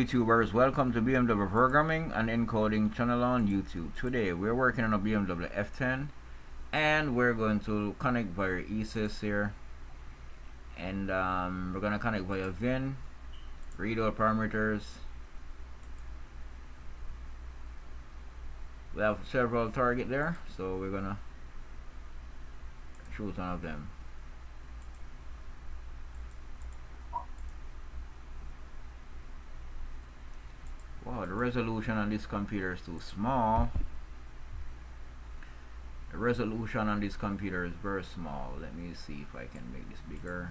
YouTubers, welcome to BMW Programming and Encoding channel on YouTube. Today we're working on a BMW F10 and we're going to connect via E-Sys here and um, we're going to connect via VIN, read all parameters. We have several target there so we're going to choose one of them. Wow, the resolution on this computer is too small. The resolution on this computer is very small. Let me see if I can make this bigger.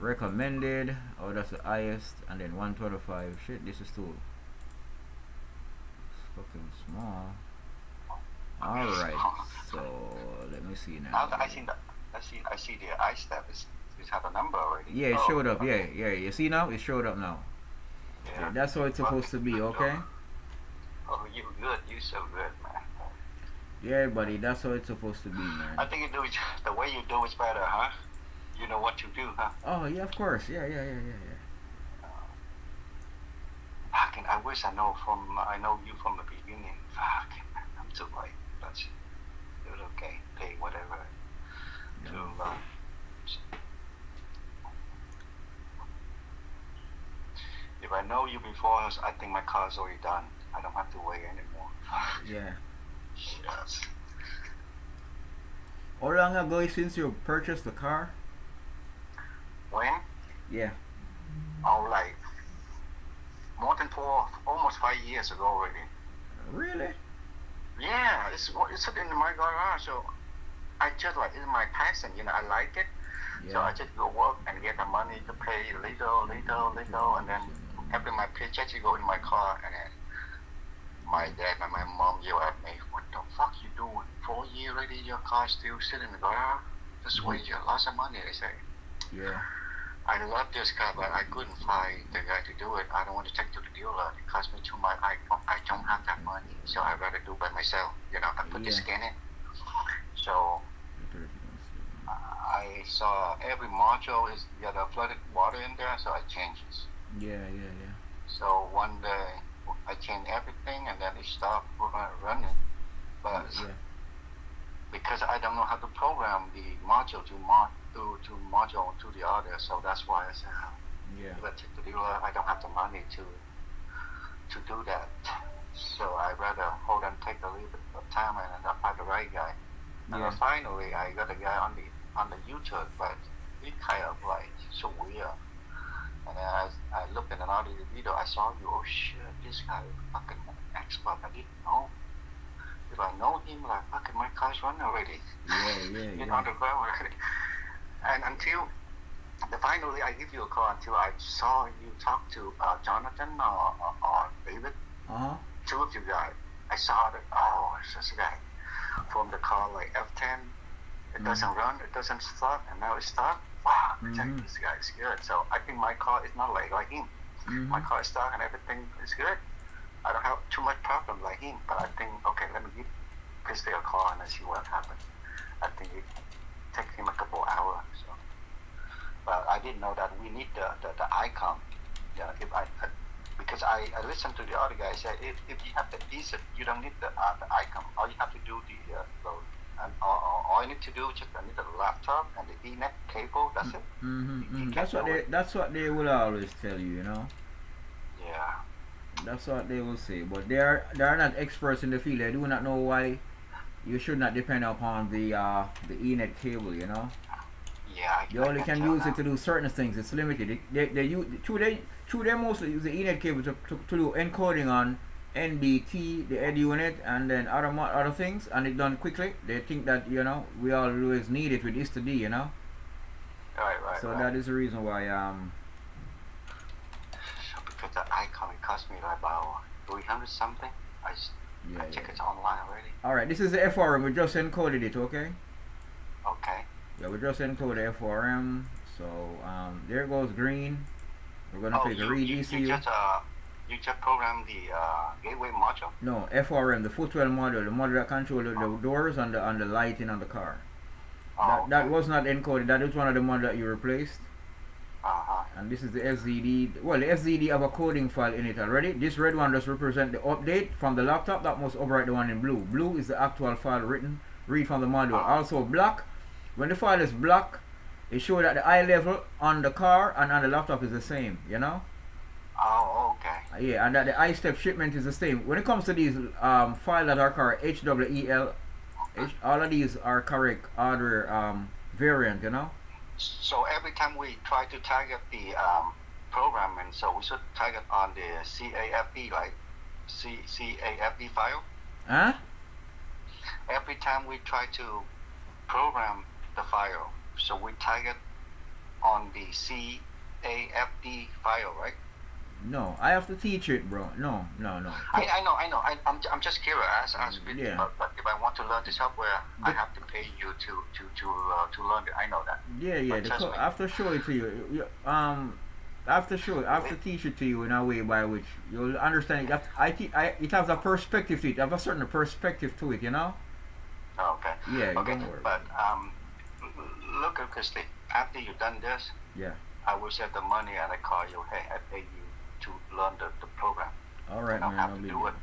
Recommended. Oh, that's the highest. And then 125. Shit, this is too fucking small. Alright, so let me see now. Now I see the I see I see the I-step is it have a number already. Yeah, it Oh, showed up. Yeah, okay. yeah. You see now? It showed up now. Yeah. Yeah, that's how it's supposed to be, okay? Oh, you good. You so good, man. Yeah, buddy, that's how it's supposed to be, man. I think you do it the way you do is better, huh? You know what you do, huh? Oh, yeah, of course. Yeah, yeah, yeah, yeah, yeah. Fucking, I wish I know from I know you from the beginning. Fucking, I'm too late. That's it. it's okay. Pay whatever to. Uh, if I know you before, I think my car's already done. I don't have to wait anymore. Yeah. Yes. How long ago is since you purchased the car? When? Yeah. Oh, like more than four, almost five years ago already. Really? Yeah, it's it's sitting in my garage. So I just like it's my passion. You know, I like it. So I just go work and get the money to pay little, little, little, and then after my paycheck, you go in my car, and then my dad and my mom yell at me, "What the fuck you doing? Four years already, your car still sitting in the garage? Just waste your lots of money." They say. Yeah. I love this car, but I couldn't find the guy to do it. I don't want to take to the dealer. It cost me too much. I don't, I don't have that money, so I rather do by myself. You know, I put the Yeah. skin in. So I saw every module is got a flooded water in there, so I changed it. Yeah, yeah, yeah. So one day I changed everything, and then it stopped ru- running. But Yeah. because I don't know how to program the module to mod to, to module to the other, so that's why I said. "Oh, Yeah. but to the dealer, I don't have the money to to do that. So I rather hold and take a little bit of time and I find the right guy. And Yeah. then finally, I got a guy on the on the YouTube, but he kind of like so weird. And then I, I looked at another video. I saw you. Oh shit, this guy is fucking expert. I didn't know. If I know him, like fucking my car's run already Yeah, yeah, you yeah. know the ground already. And until the finally I give you a call until I saw you talk to uh, Jonathan or, or, or David, Uh-huh. two of you guys. I saw that oh it's this guy from the car like F10. It Mhm. doesn't run, it doesn't start, and now it starts. Wow, check Mhm. this guy is good. So I think my car is not like like him. My Mhm. car is stock and everything is good. I don't have too much problem like him, but I think okay, let me give Christy a call and see what happens. I think it take him a couple hours. So, but I didn't know that we need the the, the icon. Yeah, if I, I because I, I listened to the other guy say if, if you have the decent, you don't need the uh, the icon. All you have to do the uh, load. And all, all, you need to do is just I need a laptop and the Ethernet cable. That's it. You mhm. That's what they it. that's what they will always tell you, you know. Yeah. That's what they will say. But they are they are not experts in the field. They do not know why you should not depend upon the uh the Ethernet cable, you know. Yeah. You only can use now. it to do certain things. It's limited. They they, they use true they true they mostly use the Ethernet cable to, to, to do encoding on NBT, the Ed unit, and then other other things, and it done quickly. They think that you know we always need it with to D, you know. Right, right, So right. that is the reason why um because the icon it cost me like about three hundred something. I, s- yeah. I yeah. check it online already. All right, this is the FRM. We just encoded it, okay? Okay. Yeah, we just encoded FRM. So um there goes green. We're gonna oh, pick you, read you, you just uh you just program the uh, gateway module. No, FRM, the footwell module, the module that controls the, the doors and the and the lighting on the car. Oh, That, that was not encoded. That is one of the models that you replaced. Uh huh. and this is the SZD. Well, the SZD have a coding file in it already. This red one just represent the update from the laptop. That must overwrite the one in blue. Blue is the actual file written, read from the module. Also black, when the file is black, it shows that the I-level on the car and on the laptop is the same, you know? Oh, okay. Yeah, and that the I-step shipment is the same. When it comes to these um, files that are correct, HWEL, H, all of these are correct order um, variant, you know? So every time we try to target the um, programming, so we should target on the CAFD, like C file. Huh? Every time we try to program the file, so we target on the CAFD file, right? No, I have to teach it, bro. No, no, no. I, I know, I know. I, I'm, I'm just curious. As, as Yeah. but, but if I want to learn the software, I have to pay you to to to uh, to learn it. I know that. Yeah, yeah. But The co- I have to show it to you. Um, I have to show it. I have to teach it to you in a way by which you'll understand it. I, te- I, it has a perspective to it. It has a certain perspective to it. You know? Oh, okay. Yeah. Okay, but um, look Christy. After you've done this, Yeah. I will save the money and I call you. Hey, I pay you to learn the, the program. All right, I don't man. have I'll to do it.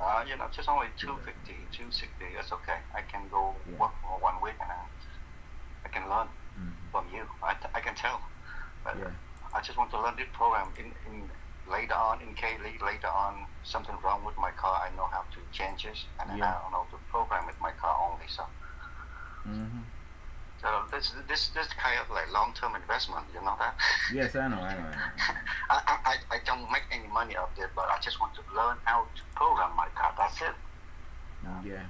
Uh, you know, just only 250, 260. That's okay. I can go Yeah. work for one week and I, I can learn Mhm. from you. I, t- I can tell. But Yeah. I just want to learn this program. In, in later on, in case la- later on something wrong with my car, I know how to change it, and Yeah. I know to program with my car only. So, Mm-hmm. So this this this kind of like long term investment. You know that? Yes, I know. I know. I know. I, I, I don't make any money out of it, but I just want to learn how to program my car. That's it. Uh, yeah.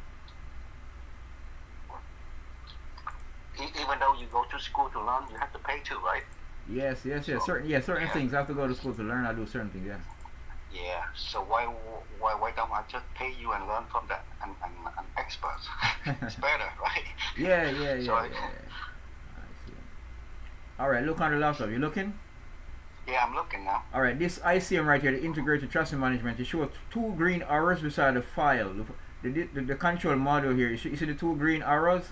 E- even though you go to school to learn, you have to pay too, right? Yes, yes, yes. So- Certain, yeah, certain yeah. things. I have to go to school to learn. I do certain things. Yeah. Yeah. So why why why don't I just pay you and learn from that an, an, an expert? it's better, right? Yeah, yeah, yeah. So yeah, I- yeah. I see. All right, look on the laptop. You looking? Yeah, I'm looking now. All right, this ICM right here, the integrated traffic management, it shows two green arrows beside the file. The, the, the, the control module here, you see, you see the two green arrows?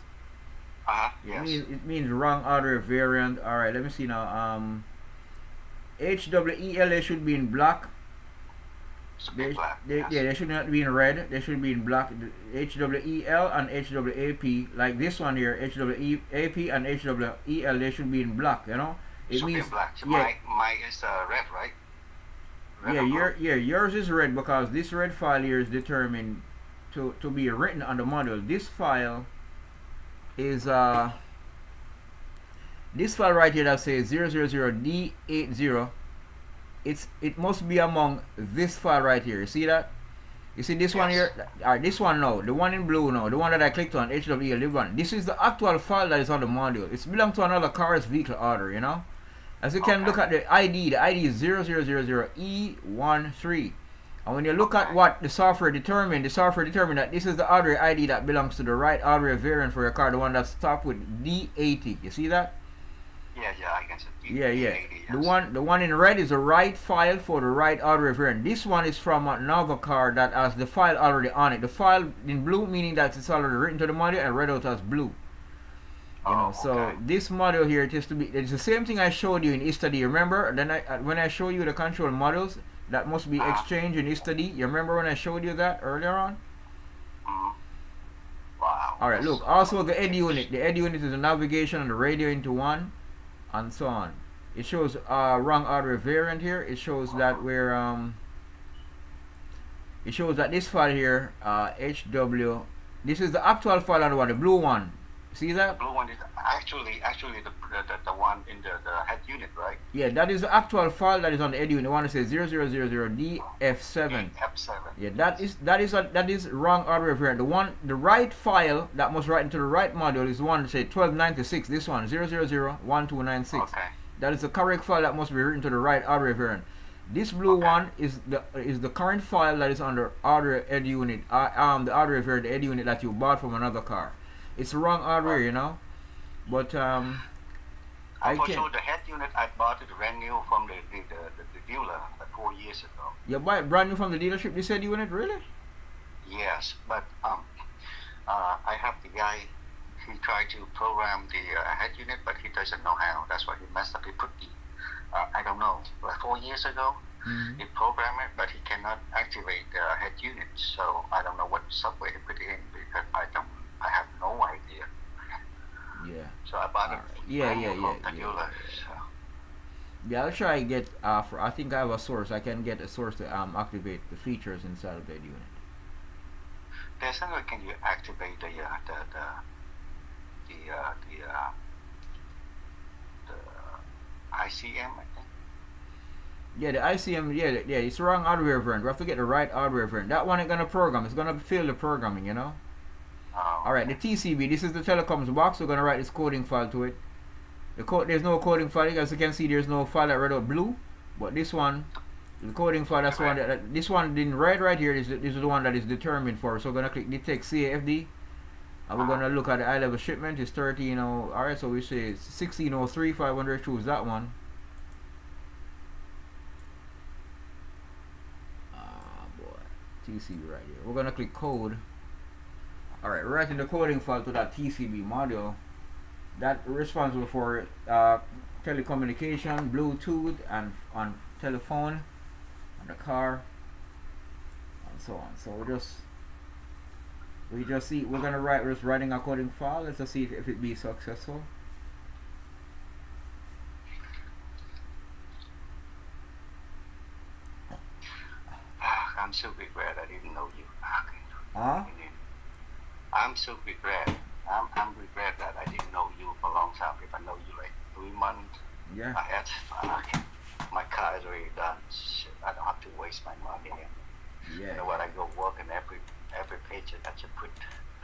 Uh huh. It Yes. means it means wrong order variant. All right, let me see now. Um, HWELA should be in black. They, black. they, yes. yeah, they should not be in red. They should be in black. HWEL and HWAP, like this one here, HWAP and HWEL, they should be in black. You know, it Should be means black. So yeah. My my is uh, red, right? Red yeah, your yeah yours is red because this red file here is determined to to be written on the model. This file is uh this file right here that says 000D80. It's it must be among this file right here. You see that? You see this one here? Alright, this one no, the one in blue no, the one that I clicked on, the one. This is the actual file that is on the module. It's belong to another car's vehicle order, you know? As you can Okay. look at the ID, the ID is E 0000E13. And when you look at what the software determined, the software determined that this is the order ID that belongs to the right order variant for your car, the one that's stopped with D80. You see that? Yeah, yeah, I can see. Yeah, yeah. D80, The one, the one in red is the right file for the right hardware variant. This one is from another car that has the file already on it. The file in blue meaning that it's already written to the module and red out as blue. You know, Oh, so okay. this model here it is to be it's the same thing I showed you in study. Remember? Then I uh, when I show you the control models that must be Ah. exchanged in study. You remember when I showed you that earlier on? Mhm. Wow. All right. Look. Also the ED unit. The ED unit is the navigation and the radio into one, and so on. It shows uh wrong order variant here. It shows that we're um. It shows that this file here, uh, HW, this is the actual file on the one, the blue one. See that? Blue one is actually actually the the, the, one in the, the head unit, right? Yeah, that is the actual file that is on the edu. The one that says 0000DF7. F7. Yeah, that is that is a, that is wrong order of variant. The one the right file that must write into the right module is the one that say 1296. This one 0001296. Okay. That is the correct file that must be written to the right order variant. This blue Okay. one is the is the current file that is under order edu unit. Uh, um, the order variant, the edu unit that you bought from another car. It's the wrong order, you know. But um, I I for can- sure the head unit I bought it brand new from the the, the, the, dealer like four years ago. you buy it brand new from the dealership. You This edu unit, really? Yes, but um, uh, I have the guy. He tried to program the uh, head unit, but he doesn't know how. That's why he messed up. He put the uh, I don't know, like four years ago, Mhm. he programmed it, but he cannot activate the head unit. So I don't know what software he put in because I don't, I have no idea. Yeah. So I bought it. Yeah, yeah, yeah, yeah. So Yeah, I'll try and get uh for I think I have a source. I can get a source to um activate the features inside of that unit. there's no way can you activate the uh, the the the uh, the uh, the ICM I think. Yeah, the ICM, yeah, yeah, it's the wrong hardware variant. We have to get the right hardware variant. That one ain't gonna program. It's gonna fail the programming, you know. Oh, All right, the TCB. This is the telecoms box. We're gonna write this coding file to it. The code, there's no coding file. As you can see, there's no file that read out blue. But this one, the coding file. That's one that, that- this one in red right here is the- this is the one that is determined for. So we're gonna click detect CAFD. And we're gonna look at the I-level shipment. It's 13. You know, all right. So we say it's 1603. 500 choose that one. Ah boy, TCB right here. We're gonna click code. Alright, writing the coding file to that TCB module that responsible for uh, telecommunication, Bluetooth, and on telephone, on the car, and so on. So we just we just see we're gonna write we're just writing a coding file. Let's just see if, if it be successful. Ah, I'm so regret I didn't know you. Ah. Huh? I'm so regret. I'm, I'm regret that I didn't know you for a long time. If I know you like three months, Yeah. I had fuck. My car is already done. Shit, I don't have to waste my money. You Yeah. know what? I go work and every every paycheck I just put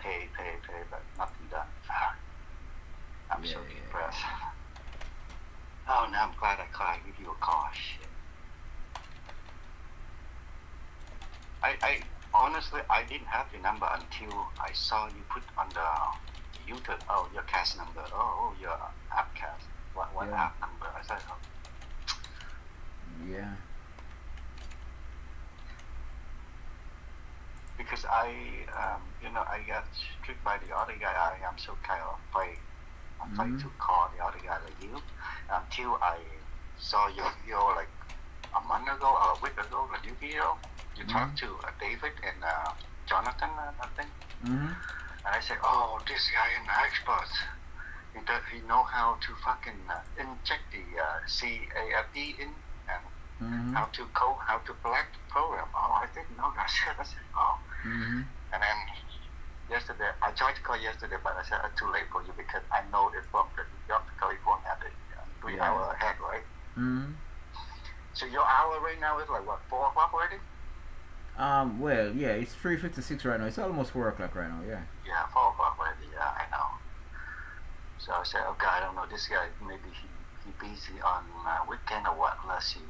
pay, pay, pay, but nothing done. Fuck. I'm so Yeah, yeah. depressed. Oh, now I'm glad I called. I give you a call. Shit. I, I honestly I didn't have your number until I saw you put on the YouTube. Oh, your cast number. Oh, oh your app cast. What what Yeah. app number? I said, oh, Yeah. because I, um, you know, I got tricked by the other guy. I am so kind of afraid. Afraid Mhm. to call the other guy like you until I saw your video like a month ago or a week ago, the new video. You talked to uh, David and uh, Jonathan, uh, I think. Mhm. And I said, oh, this guy is an expert. He, does, he know how to fucking uh, inject the uh, CAFD in and Mhm. how to code, how to select the program. Oh, I didn't know that. I said, oh. Mhm. And then yesterday, I tried to call yesterday, but I said it's too late for you because I know it's from the New York to California, the uh, three Yeah. hour ahead, right? Mhm. So your hour right now is like what, four o'clock already? Um. Well, yeah. It's three fifty six right now. It's almost four o'clock right now. Yeah. Yeah, four o'clock already. Yeah, I know. So I said, okay, I don't know. This guy maybe he, he busy on uh, weekend or what? Let's see.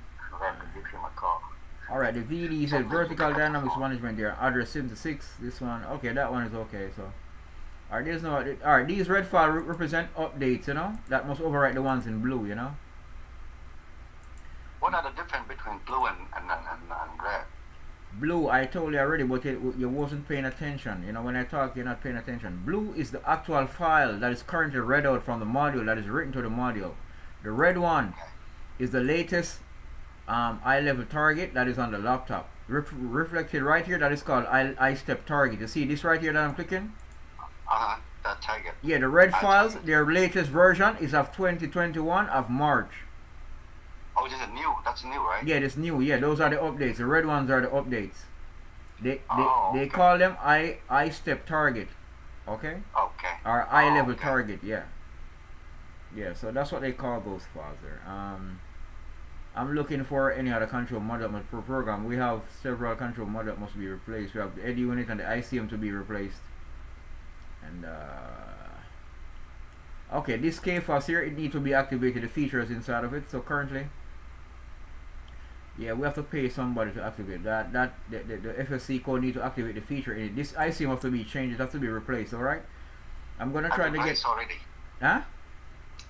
Let me give him a call. All right, the VD said vertical dynamics management there. Address 76. This one, okay, that one is okay. So, all right, there's no. All right, these red file re- represent updates. You know, that must overwrite the ones in blue. You know, What are the difference between blue and and, and, and, and red? Blue. I told you already, but it, you wasn't paying attention. You know, when I talk, you're not paying attention. Blue is the actual file that is currently read out from the module that is written to the module. The red one is the latest um, I-level target that is on the laptop. Ref- reflected right here, that is called eye, I-step target. You see this right here that I'm clicking? Uh huh. That target. Yeah, the red I files, their latest version is of 2021 of March. Oh, this is new. That's new, right? Yeah, it's new. Yeah, those are the updates. The red ones are the updates. They they, Oh, they okay. call them eye I-step target. Okay? Okay. Or eye Oh, level okay. target, yeah. Yeah, so that's what they call those files there. Um I'm looking for any other control model must- for program. We have several control model that must be replaced. We have the ED unit and the ICM to be replaced. And uh okay, this KAFAS here it needs to be activated. The features inside of it. So currently, yeah, we have to pay somebody to activate that. That the, the, the FSC code need to activate the feature in it. This ICM have to be changed. It has to be replaced. All right. I'm gonna try to get. replaced already. Huh?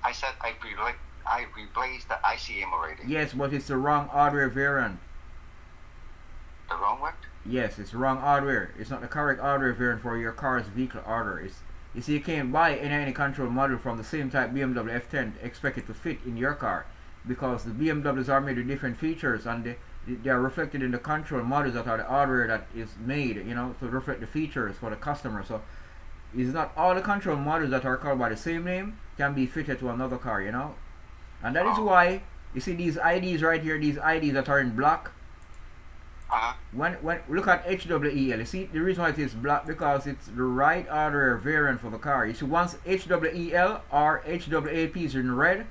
I said I replaced. I replaced the ICM already. Yes, but it's the wrong hardware variant. The wrong one. Yes, it's wrong hardware. It's not the correct hardware variant for your car's vehicle hardware. It's you see, you can't buy any any control module from the same type BMW F10 expect it to fit in your car. Because the BMWs are made with different features and they, they are reflected in the control models that are the hardware that is made, you know, to reflect the features for the customer. So it's not all the control models that are called by the same name can be fitted to another car, you know. And that is why you see these IDs right here, these IDs that are in black. Uh-huh. When when look at HWEL, you see the reason why it is black because it's the right hardware variant for the car. You see once HWEL or HWAP is in red,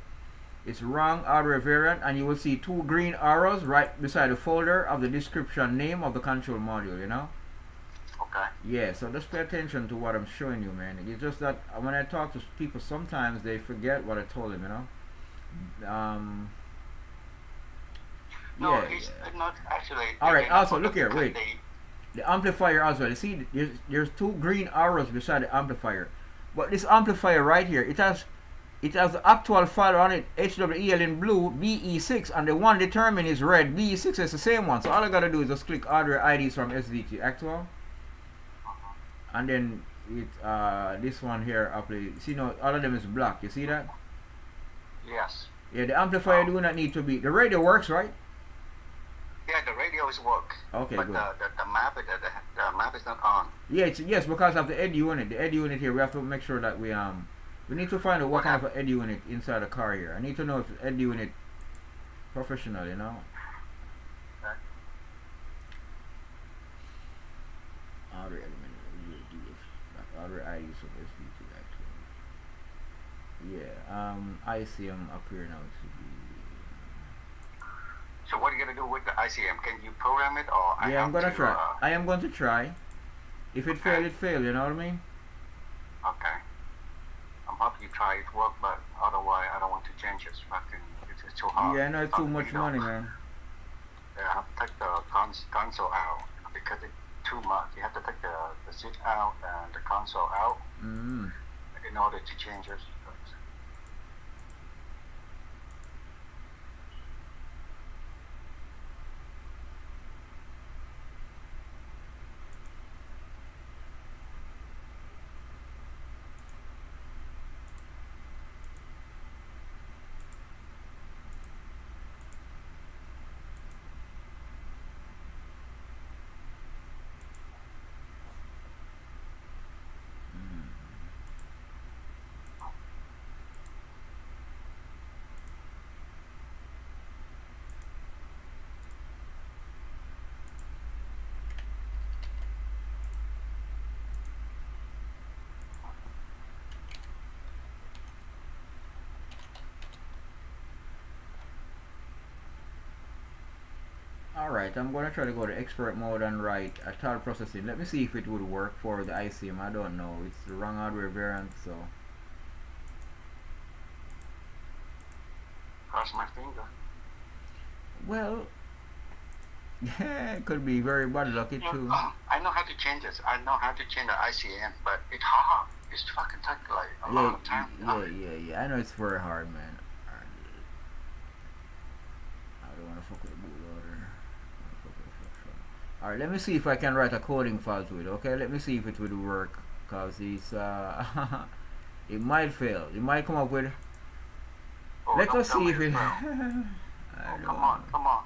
it's wrong hardware variant and you will see two green arrows right beside the folder of the description name of the control module, you know. Okay. Yeah, so just pay attention to what I'm showing you, man. It's just that when I talk to people, sometimes they forget what I told them, you know. Um. No, yeah, it's yeah. not actually. All right, also, look here, they- wait. The amplifier as well. You see, there's, there's two green arrows beside the amplifier, but this amplifier right here, it has, it has the actual file on it, HWEL in blue, BE6, and the one determined is red. BE6 is the same one. So all I gotta do is just click hardware IDs from SVT actual, and then it, uh, this one here, apply. See, no, all of them is black. You see that? Yes. Yeah, the amplifier do not need to be. The radio works, right? Yeah, the radios work. Okay, but good. the, the, the map the, the, the map is not on. Yeah, it's, yes, because of the ed unit. The ed unit here, we have to make sure that we um we need to find out what kind of ed unit inside the car here. I need to know if the ed unit professional, you know. Okay. Outer element, USDF, IDs of SVT actually. Yeah, um, ICM up here now. Should be. So what are you gonna do with the ICM? Can you program it or I Yeah, I'm gonna to, try. Uh, I am going to try. If it fail, it fail. You know what I mean? okay. You try it work, but otherwise I don't want to change it. Fucking, it's, it's too hard. Yeah, I know it's too much money, man. Yeah, I have to take the cons- console out because it's too much. You have to take the, the seat out and the console out Mm. in order to change it. Alright, I'm gonna try to go to expert mode and write a tile processing. Let me see if it would work for the ICM. I don't know. It's the wrong hardware variant, so Cross my finger. well it could be very bad lucky You know, too. Oh, I know how to change this. I know how to change the ICM, but it's hard. It's fucking take like a Yeah, lot of time. yeah, yeah, yeah. I know it's very hard, man. I don't wanna fuck with the bootloader. I wanna fuck with the function. Alright, let me see if I can write a coding file to it, okay? Let me see if it would work. Cause it's uh it might fail. It might come up with Oh, Let us see if it. it's well. I Oh, come on, come on.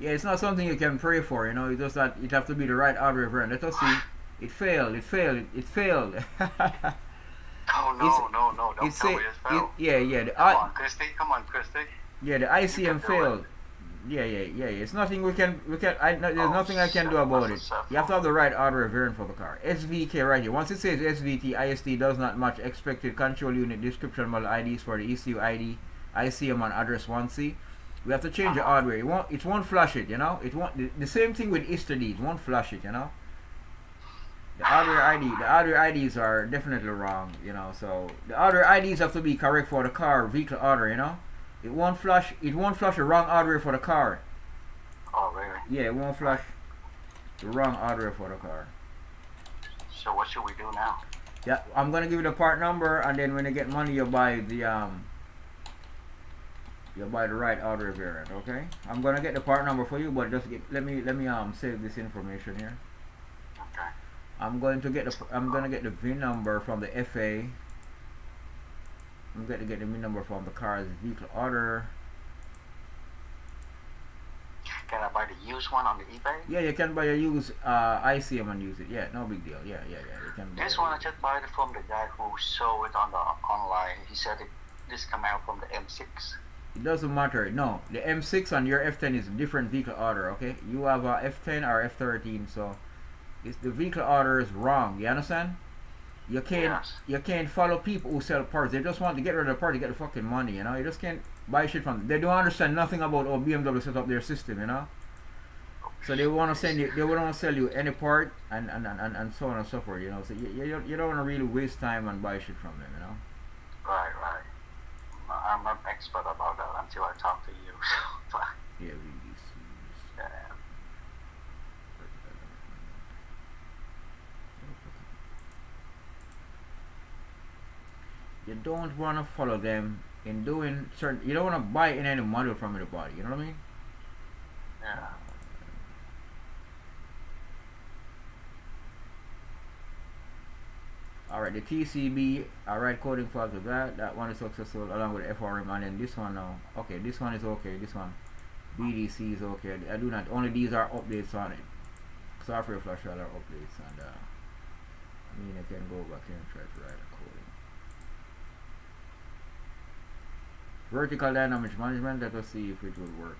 Yeah, it's not something you can pray for, you know. It's just that it have to be the right variant. Let us see. It failed. It failed. It, it failed. Oh no, It's- no, no! Don't tell me it's it, failed. yeah, yeah. The, Come I, on, Christy. Come on, Christy. yeah, the ICM failed. Yeah, yeah, yeah, yeah. It's nothing we can we can. I no, there's Oh, nothing I can do about it. You have to have the right hardware variant for the car. SVK right here. Once it says SVT, IST does not match expected control unit description model IDs for the ECU ID, ICM and address 1C. We have to change the Uh-huh. hardware. It won't. It won't flash it. You know. It won't. The, the same thing with ISTD. It won't flash it. You know. The hardware ID. The hardware IDs are definitely wrong. You know. So the hardware IDs have to be correct for the car vehicle order. You know. It won't flash. It won't flash the wrong hardware for the car. Oh really? Yeah, it won't flash the wrong hardware for the car. So what should we do now? Yeah, I'm gonna give you the part number, and then when you get money, you'll buy the um, You'll buy the right hardware variant. Okay, I'm gonna get the part number for you, but just get, let me let me um save this information here. Okay. I'm going to get the I'm gonna get the VIN number from the FA. I'm going to get the VIN number from the car's vehicle order. Can I buy the used one on the eBay? Yeah, you can buy a used uh, ICM and use it. Yeah, no big deal. Yeah, yeah, yeah. You can buy This it. one I just bought it from the guy who sold it on the online. He said it, this come out from the M6. It doesn't matter. No, the M6 and your F10 is a different vehicle order. Okay, you have a F10 or F13, so it's the vehicle order is wrong. You understand? You can't Yes. you can't follow people who sell parts. They just want to get rid of the part to get the fucking money. You know, you just can't buy shit from. Them. They don't understand nothing about how BMW set up their system. You know. So they want to send you, they want to sell you any part and, and, and, and so on and so forth, you know. So you, you, you don't want to really waste time and buy shit from them, you know. Right, right. I'm not expert about that until I talk to you. So, but, Yeah, really. yeah. You don't want to follow them in doing certain. You don't want to buy in any model from anybody. You know what I mean? Yeah. All right, the TCB. All right, coding of that. That one is successful along with FRM, and then this one now. Okay, this one is okay. This one, BDC is okay. I do not. Only these are updates on it. Software flash are updates, and uh, I mean I can go back and try to write a coding. Vertical dynamic management. Let us see if it will work.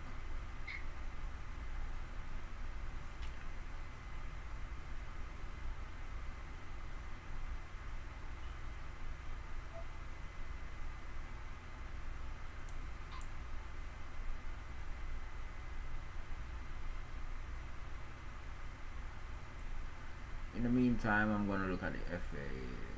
In the meantime, I'm going to look at the FA.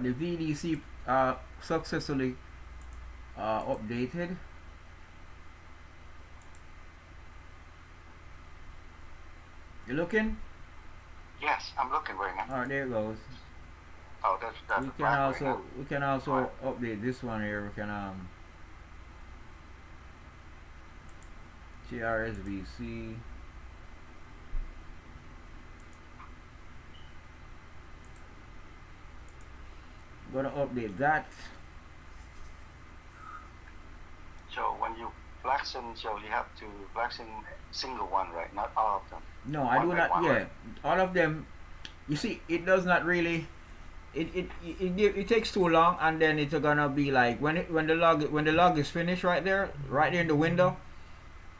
Right, the VDC uh, successfully uh, updated. You looking? Yes, I'm looking right now. All right, there it goes. Oh, that's that's We can right also we can also update this one here. We can um TRSVC. Gonna update that. So when you flaxen, so you have to flaxen single one, right? Not all of them. No, I do not. one, Yeah, right? all of them. You see, it does not really. It it, it it it takes too long, and then it's gonna be like when it when the log when the log is finished right there, right there in the window.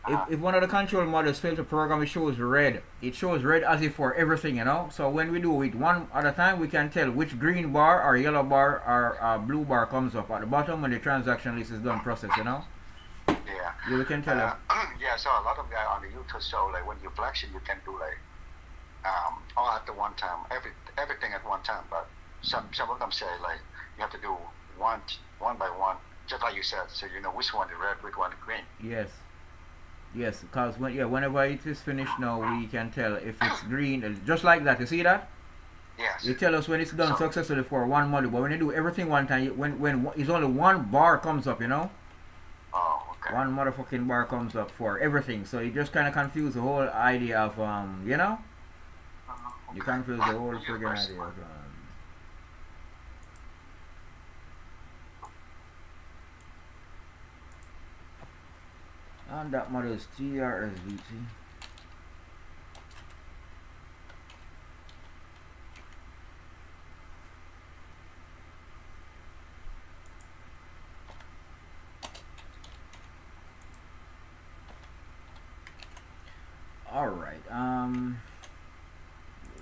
If, if one of the control models fail to program, it shows red. It shows red as if for everything, you know. So when we do it one at a time, we can tell which green bar or yellow bar or uh, blue bar comes up at the bottom when the transaction list is done process, you know. Yeah. Yeah, we can tell. Uh, yeah, so a lot of guys on the YouTube show, like when you flexion, you can do like um, all at the one time, every everything at one time. But some some of them say like you have to do one one by one, just like you said, so you know which one the red, which one the green. Yes. Yes, because when yeah, whenever it is finished now, we can tell if it's green, uh, just like that. You see that? Yes. You tell us when it's done So- successfully for one module, but when you do everything one time, when when it's only one bar comes up, you know, Oh, okay. one motherfucking bar comes up for everything. So you just kind of confuse the whole idea of um, you know, Uh, you confuse the whole friggin' idea of um. And that model is TRSVT. All right. Um,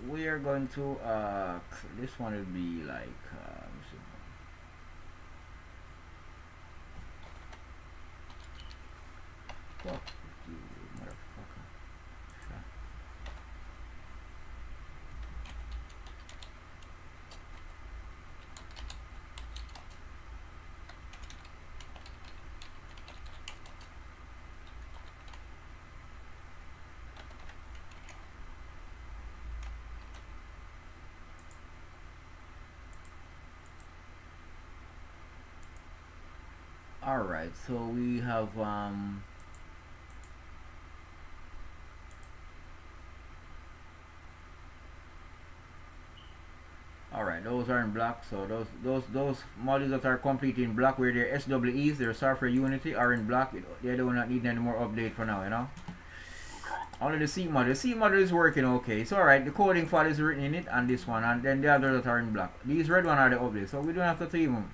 we are going to uh, this one will be like uh, let me see. Fuck you, motherfucker. Shut- All right, so we have um. All right, those are in black. So those those those modules that are complete in black, where they're SWEs, their software Unity, are in black. They do not need any more update for now. You know. Only the C model. The C model is working okay. It's alright. The coding file is written in it and this one and then the others that are in black. These red one are the updates. So we don't have to even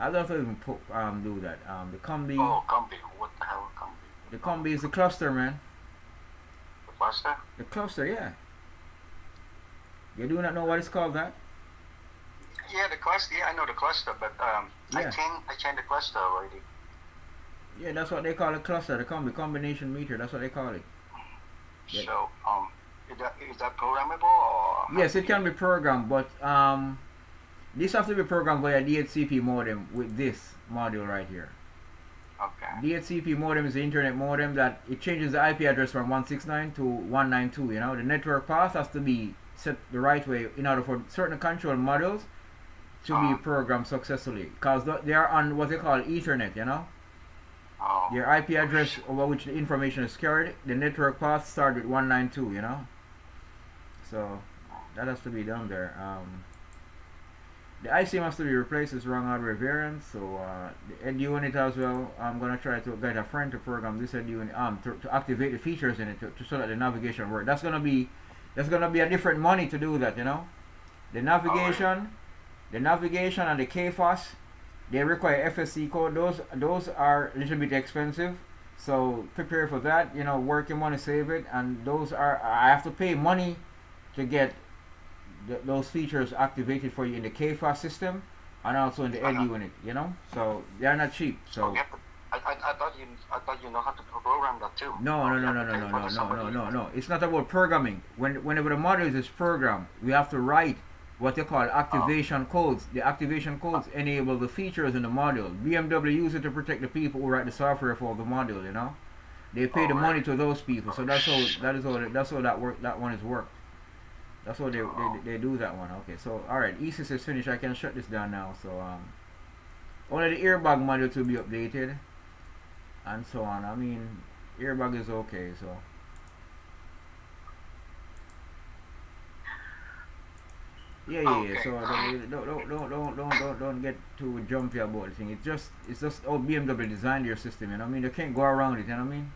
I don't have to even put, um do that. Um the combi Oh, Combi. What the hell, Combi? the combi is the cluster man. The cluster? The cluster, yeah. You do not know what it's called that? Yeah, the cluster. Yeah, I know the cluster, but um, I Yeah. changed I changed the cluster already. Yeah, that's what they call a cluster, the combi combination meter, that's what they call it. Yeah. So um, is that is that programmable or? Yes, it can be programmed, but um this has to be programmed via DHCP modem with this module right here. Okay. DHCP modem is the internet modem that it changes the IP address from 169 to 192. You know, the network path has to be set the right way in order for certain control modules to be Ah. programmed successfully. Because they are on what they call Ethernet. You know, Oh. your IP address over which the information is carried, the network path start with 192. You know, so that has to be done there. Um, the IC to be replaced with wrong hardware variant. So uh, the ED unit as well. I'm gonna try to get a friend to program this ED unit um to, to activate the features in it to, to so that the navigation work. That's gonna be that's gonna be a different money to do that. You know, the navigation, the navigation and the KAFAS, they require FSC code. Those those are a little bit expensive. So prepare for that. You know, work your money, save it, and those are I have to pay money to get th- those features activated for you in the KAFAS system and also in the Uh-huh. Unit, you know? So they are not cheap. So to, I, I, I thought you I thought you know how to program that too. no, no, no, no, no, no, no, no, no, no, no. It's not about programming. When whenever the module is programmed, we have to write what they call activation oh. codes. The activation codes enable the features in the module. BMW uses it to protect the people who write the software for the module. You know, they pay the money to those people. So that's how that is how that's how that work. That one is worked. That's how they, they, they do that one. Okay, so all right, E-Sys is finished. I can shut this down now. So um, only the airbag module to be updated, and so on. I mean, airbag is okay. So. Yeah, yeah, yeah. So don't, don't, don't, don't, don't, don't, don't get too jumpy about the thing. It's just, it's just how BMW designed your system. You know what I mean? They can't go around it. You know what I mean?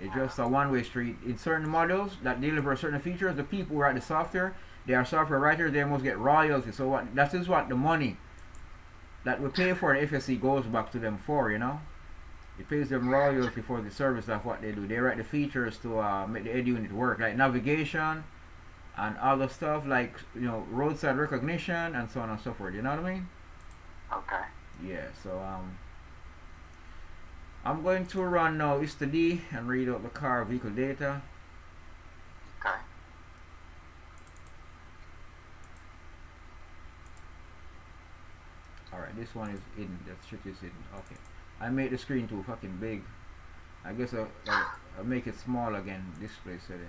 It's just a one-way street. In certain models that deliver certain features, the people who write the software, they are software writers. They must get royalties. So what? That is what the money that we pay for the FSC goes back to them for. You know, it pays them royalty for the service of what they do. They write the features to uh, make the edu unit work, like navigation and other stuff like you know roadside recognition and so on and so forth. You know what I mean? Okay. Yeah. So um, I'm going to run now ISTA-D and read out the car vehicle data. Okay. Alright, this one is in. That shit is in. Okay. I made the screen too fucking big. I guess I'll, I'll, I'll make it small again. Display settings.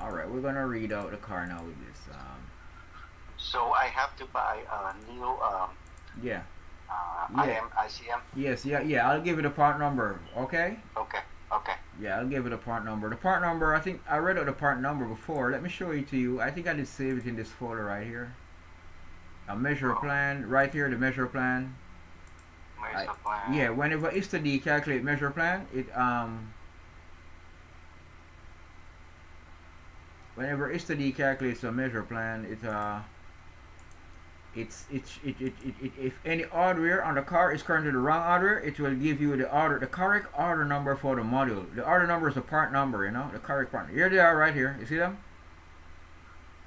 Alright, we're gonna read out the car now with this. So I have to buy a new um, yeah. Uh, yeah. IM, ICM? Yes, yeah, yeah. I'll give it a part number, okay? Okay, okay. Yeah, I'll give it a part number. The part number, I think I read out the part number before. Let me show it to you. I think I did save it in this folder right here. A measure oh. plan, right here, the measure plan. Measure I, plan. Yeah, whenever ISTA-D calculate measure plan, it um whenever ISTA-D calculates a measure plan, it uh, it's it's it, it, it, it, if any hardware on the car is currently the wrong hardware, it will give you the order the correct order number for the module. The order number is a part number, you know, the correct part. Here they are right here. You see them?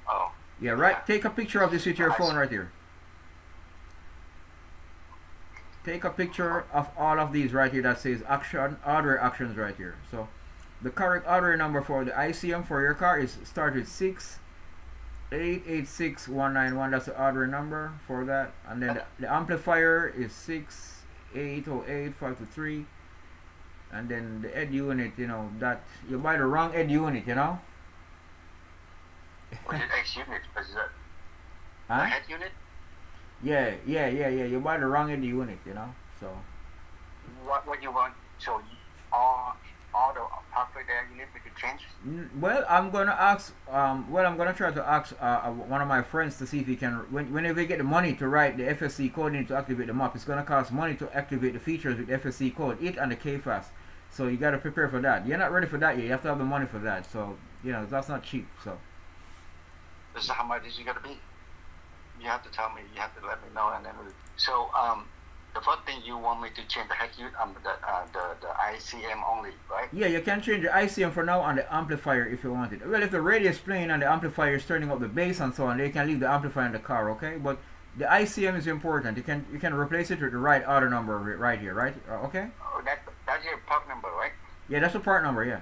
Oh. Yeah, right. Yeah. Take a picture of this with your phone right here. Take a picture of all of these right here that says action order actions right here. So the correct order number for the ICM for your car is start with 6 886191 that's the order number for that. And then the, the amplifier is 6808523 and then the head unit you know that you buy the wrong head unit you know? What is X unit? Is that huh? head unit? Yeah yeah yeah yeah. You buy the wrong head unit you know so. What what you want? So all all the there you to change? Well, I'm gonna ask. Um, well, I'm gonna try to ask uh, uh, one of my friends to see if he can. When, whenever you get the money to write the FSC code in to activate the map, it's gonna cost money to activate the features with FSC code, it and the KAFAS. So you gotta prepare for that. You're not ready for that yet. You have to have the money for that. So you know that's not cheap. So. This is how much is it gonna be? You have to tell me. You have to let me know, and then we. So um the first thing you want me to change the head um, the, uh, the, the ICM only, right? Yeah, you can change the ICM for now on the amplifier if you want it. Well, if the radio is playing and the amplifier is turning up the bass and so on, they can leave the amplifier in the car, okay? But the ICM is important. You can you can replace it with the right order number right here, right? Uh, okay? Oh, that, that's your part number, right? Yeah, that's the part number, yeah.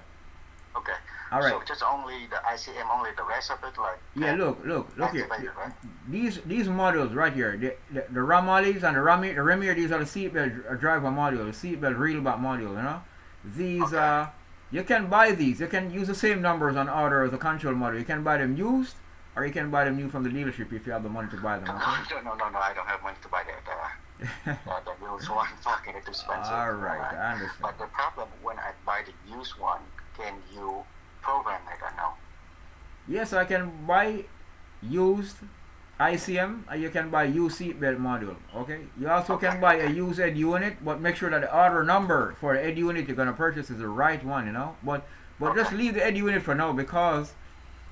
Okay. All right. So just only the ICM, only the rest of it, like. Yeah, look, look, look here. Right? These these models right here, the the, the Ramolis and the Rami, the Remier, these are the seatbelt driver module, the seatbelt real back module. You know, these okay. uh, you can buy these. You can use the same numbers on order as the control model. You can buy them used, or you can buy them new from the dealership if you have the money to buy them. Okay? no, no, no, no, I don't have money to buy that. Uh, uh, the used one, fucking expensive. All right, right, I understand. But the problem when I buy the used one, can you program it or no? Yes, I can buy used ICM and you can buy used seatbelt module. Okay. You also okay. can buy a used ed unit, but make sure that the order number for the ed unit you're gonna purchase is the right one. You know. But but okay. just leave the ed unit for now because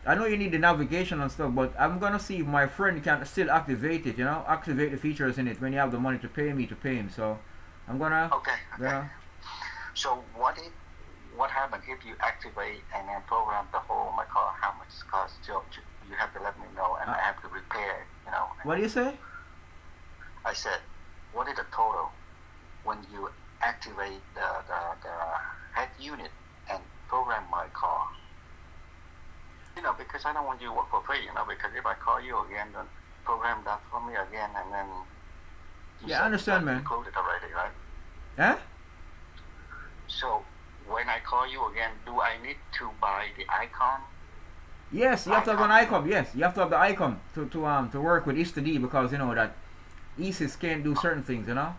I know you need the navigation and stuff. But I'm gonna see if my friend can still activate it. You know, activate the features in it when you have the money to pay me to pay him. So I'm gonna. Okay. okay. So what if what happens if you activate and then program the whole my car? How much it costs? So you have to let me know, and uh, I have to repair. You know. What do you say? I said, what is the total when you activate the, the, the head unit and program my car. You know, because I don't want you to work for free, you know, because if I call you again, then program that for me again, and then. you Yeah, I understand, man. Included already, right? Huh? So when I call you again, do I need to buy the ICOM? Yes, you have to have an ICOM. Yes, you have to have the ICOM to, to um to work with ISTA-D because you know that ISIS can't do certain things, you know.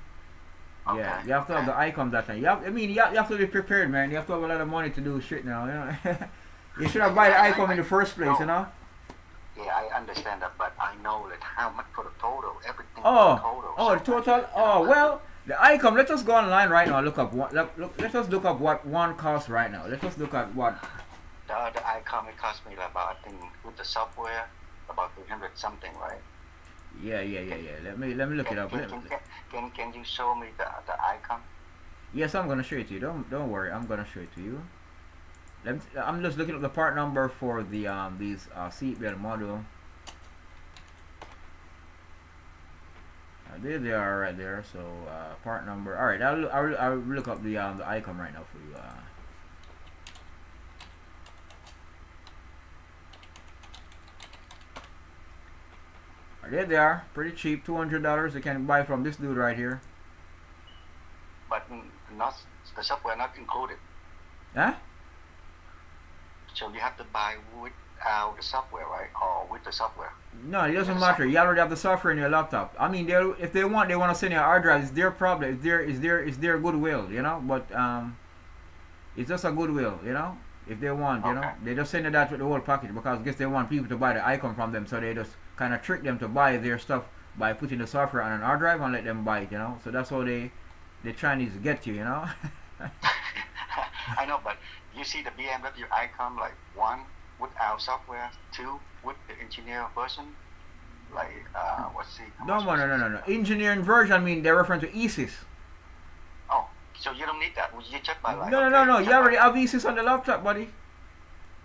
Okay. Yeah, you have to have the ICOM that time. You have, I mean, you have, you have to be prepared, man. You have to have a lot of money to do shit now. You know. you should have buy the ICOM in the first place, you know. Yeah, I understand that, but I know that how much for the total, everything. Oh, for the total. oh, the total. Oh, well, the ICOM. Let's just go online right now. Look up what. Look, look, let's just look up what one costs right now. Let's just look at what. The other ICOM it cost me about I think with the software about three hundred something, right? Yeah, yeah, yeah, yeah. Let me let me look it up. can, Let- can, can, can you show me the the ICOM? Yes, I'm gonna show it to you. Don't don't worry. I'm gonna show it to you. Let me, I'm just looking up the part number for the um these uh, seatbelt module. Uh, there they are right there. So uh, part number. All right, I'll, I'll I'll look up the um the ICOM right now for you. Uh, there they are. Pretty cheap. Two hundred dollars. You can buy from this dude right here. But not the software not included. Huh? So you have to buy without the software, right? Or with the software. No, it doesn't matter. You already have the software in your laptop. I mean, they if they want, they want to send you a hard drive. It's their problem. It's their it's their it's their goodwill, you know. But um, it's just a goodwill, you know. If they want, you know, they just send it out with the whole package because I guess they want people to buy the ICOM from them, so they just kind of trick them to buy their stuff by putting the software on an hard drive and let them buy it, you know. So that's how they the Chinese get you, you know. I know, but you see the BMW ICOM like one without software, two with the engineer version. Like uh, what's the? no, no, no, no, no, no. Engineering version. I mean, they're referring to ISIS. Oh, so you don't need that. Would You check my like. No, no, no, no. You already have ISIS on the laptop, buddy.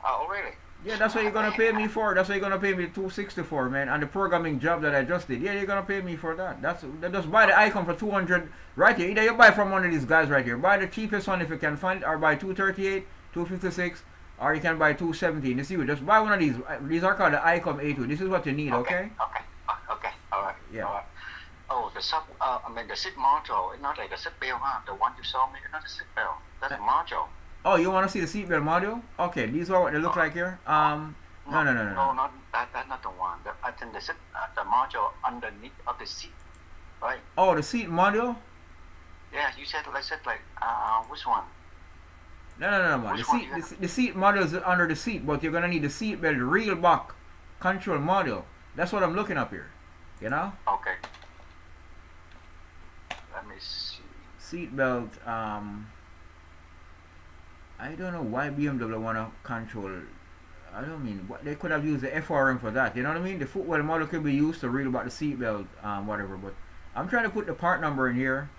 Oh, really? Yeah, that's what you're gonna pay me for. That's what you're gonna pay me two sixty for, man. And the programming job that I just did. Yeah, you're gonna pay me for that. That's that just buy the ICOM for two hundred right here. Either you buy from one of these guys right here. Buy the cheapest one if you can find it, or buy two thirty eight, two fifty six, or you can buy two seventeen. You see, just buy one of these. Uh, These are called the Icom A2. This is what you need, okay? Okay. uh, Okay. All right. Yeah. All right. Oh, the sub. Uh, I mean the seat module. It's not like the seat belt, huh? The one you saw me. It's not the seat belt. That's a module. Oh, you wanna see the seatbelt module? Okay, these are what they look like here. Um, no, no, no, no, No, no. not that. That's not the one. The, I think the seat, uh, the module underneath of the seat, right? Oh, the seat module? Yeah, you said. I said like. Uh, which one? No, no, no, no. The Which seat, the, the seat module is under the seat, but you're gonna need the seat belt real back control module. That's what I'm looking up here. You know, Okay. Let me see. seat belt. Um, I don't know why BMW wanna control. I don't mean what they could have used the FRM for that. You know what I mean? The footwell model could be used to read about the seat belt, um, whatever. But I'm trying to put the part number in here.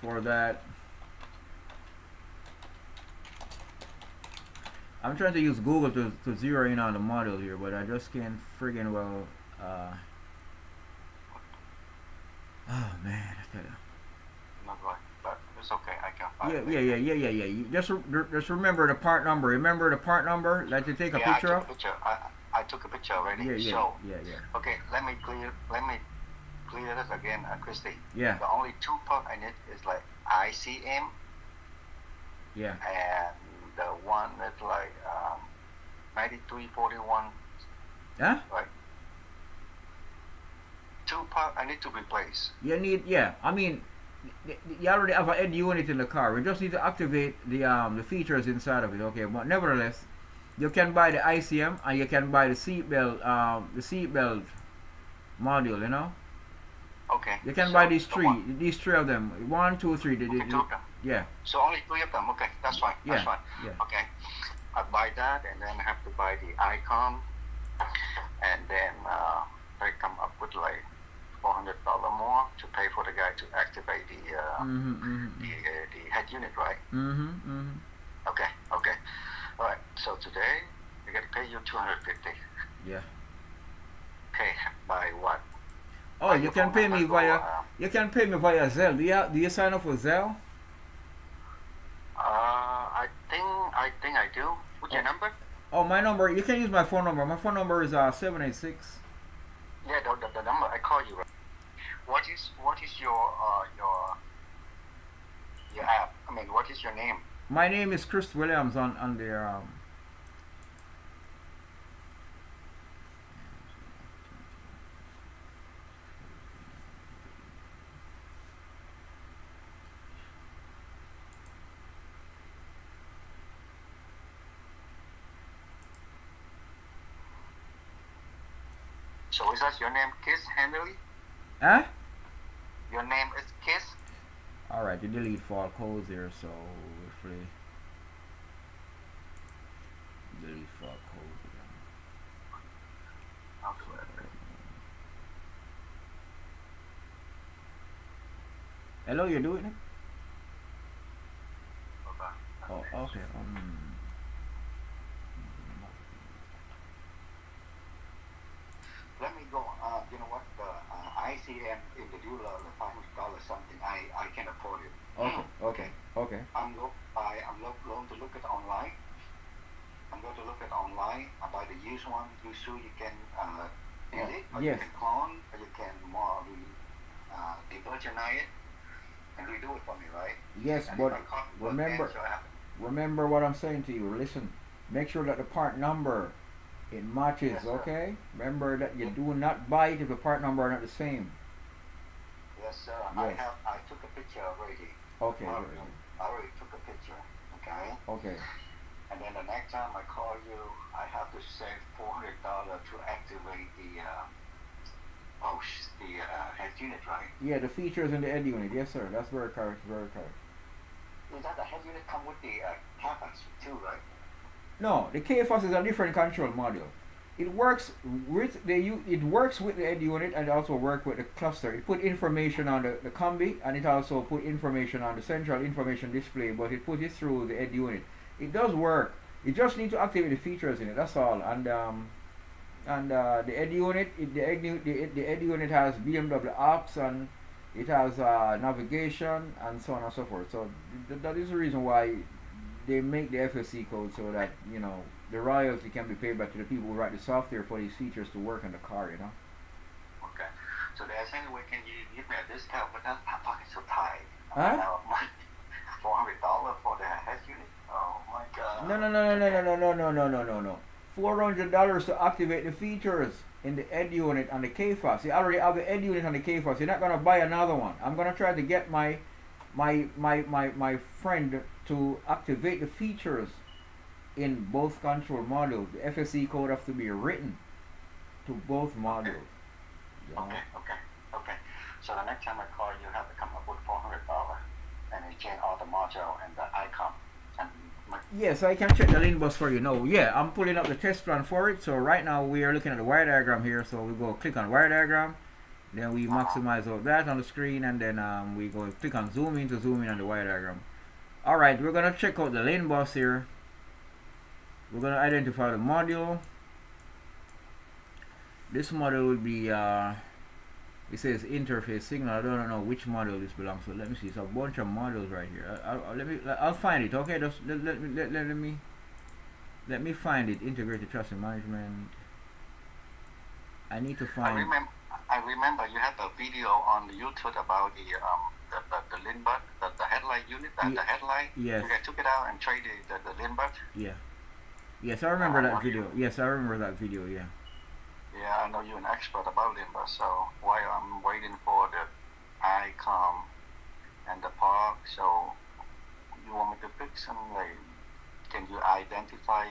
For that. I'm trying to use Google to, to zero in on the model here, but I just can't friggin' well. Uh, oh man, I ya. Not right, but it's okay. I can find Yeah, it. yeah, yeah, yeah, yeah, yeah. You just re- just remember the part number. Remember the part number that you take a yeah, picture I of. took a picture. I, I took a picture already. Yeah, yeah, So, yeah, yeah, okay, let me clear. Let me clear this again, uh, Christy. yeah, The only two part I need is like ICM yeah. and the one that's like um, 9341. Like Two part I need to replace. You need, yeah. I mean, you already have a head unit in the car. We just need to activate the um the features inside of it. Okay, but nevertheless, you can buy the ICM and you can buy the seatbelt um the seatbelt module. You know, Okay. you can so buy these three, one- these three of them. One, two, three. The, the, Okay, the- two of them. yeah, So only three of them. Okay, that's fine. That's Yeah, fine. yeah. Okay. I buy that and then I have to buy the ICOM and then uh, I come up with like four hundred dollar more to pay for the guy to activate the uh, mm-hmm, mm-hmm, the, uh, the head unit, right? mm-hmm, mm-hmm. Okay, okay. All right. So today I got to pay you two hundred fifty. Yeah. Okay, by what? Oh, you can pay me via you can pay me via Zelle. Do you have, do you sign up for Zelle? Uh, I think I think I do. What's your number? Oh, my number. You can use my phone number. My phone number is uh seven eight six. Yeah, the, the, the number I call you. What is what is your uh your your app? I mean, what is your name? My name is Chris Williams on on the um. Is that your name, Kiss Henry? Huh? Your name is Kiss. All right, you delete four codes here, so if we delete fall codes again. Hello, you're doing it? Okay. Oh, okay. Um, Let me go. Uh, you know what? The uh, ICM in the deal of the five hundred dollars something. I I can afford it. okay, okay, okay. I'm go. I am lo- going to look at online. I'm going to look at online. I buy the used one. You sure you can uh, edit, or Yes. you can clone, or you can more re, uh, devirginize it and redo it for me, right? Yes, And but if I copy what remember, then, so remember what I'm saying to you. Listen, make sure that the part number it matches. Yes, okay. Remember that you do not buy it if the part number are not the same. Yes, sir. I have. I took a picture already. Okay. I very. I already took a picture. Okay. Okay. And then the next time I call you, I have to save four hundred dollars to activate the uh, oh the uh, head unit, right? Yeah, the features in the ed unit. Yes, sir. That's very correct. Very correct. Is that the head unit come with the uh, cabins too, right? No, the KAFAS is a different control module. It works with the it works with the ed unit and also work with the cluster. It put information on the, the combi and it also put information on the central information display, but it put it through the ed unit. It does work. You just need to activate the features in it. That's all. And um, and uh, the ed unit, the u- the, the ed unit has BMW apps and it has uh, navigation and so on and so forth. So th- that is the reason why they make the FSC code so that you know the royalty can be paid back to the people who write the software for these features to work in the car. You know. Okay. So there's any way can you give me a discount? But that my pocket's so tight. Huh? Four hundred dollars for the head unit. Oh my god. No, no, no, no, no, no, no, no, no, no, no, no. Four hundred dollars to activate the features in the ed unit and the KAFAS. You already have the ed unit and the KAFAS. You're not gonna buy another one. I'm gonna try to get my my my my my friend to activate the features in both control modules. The FSC code has to be written to both you know? Okay, okay, okay. So the next time I call you, have to come up with four hundred dollars, and you change all the module and the ICOM, and Yes, I can check the lane bus for you now. Yeah, I'm pulling up the test plan for it. So right now we are looking at the wire diagram here. So we go click on wire diagram. Then we maximize out that on the screen and then um, we go click on zoom in to zoom in on the wire diagram. Alright, we're gonna check out the lane bus here. We're gonna identify the module. This module will be uh, it says interface signal. I don't know which module this belongs to. Let me see. It's a bunch of modules right here. I, I, let me. I'll find it. Okay. Just let, let, me- let, let, let me. Let me find it. Integrated trust and management. I need to find. I remember you had a video on YouTube about the um the the, the Lindbergh, the, the headlight unit, the, the headlight. Yes. You guys took it out and tried the the, the Lindbergh. Yeah. Yes, I remember that Uh, video. Yes, I remember that video. Yeah. Yeah, I know you're an expert about Lindbergh, so while I'm waiting for the ICOM and the park, so you want me to fix them? Like, can you identify